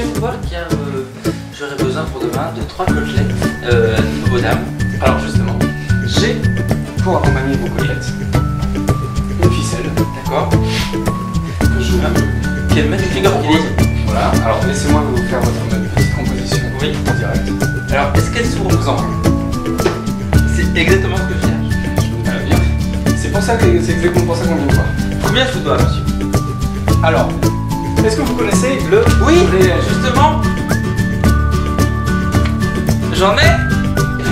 voir car euh, j'aurais besoin pour demain de trois côtelettes euh, d'hippopotame. Alors justement, J'ai, pour accompagner vos côtelettes, une ficelle d'accord que je viens de... Quelle magnifique Voilà, alors laissez-moi vous faire votre petite composition Oui. en direct. Alors, est-ce qu'elle s'ouvre Je vous en. C'est exactement ce que je. Voilà, bien. C'est pour ça que c'est exactement pour ça qu'on vient de voir. Combien je vous dois, monsieur? Alors, est-ce que vous connaissez le Oui, réel? Justement J'en ai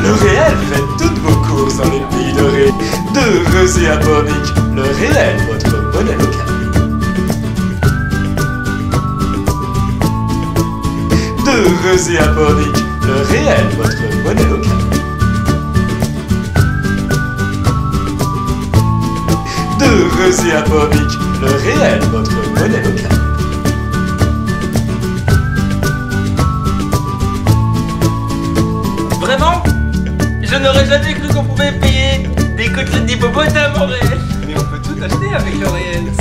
Le réel fait toutes vos courses dans les pays de Ré. De Rezé à Pornic, le réel, votre monnaie locale. De Rezé à Pornic, le réel, votre monnaie locale. De Rezé à Pornic, le réel, votre monnaie locale. Je n'aurais jamais cru qu'on pouvait payer des côtelettes d'hippopotame en réel Mais on peut tout acheter avec le réel.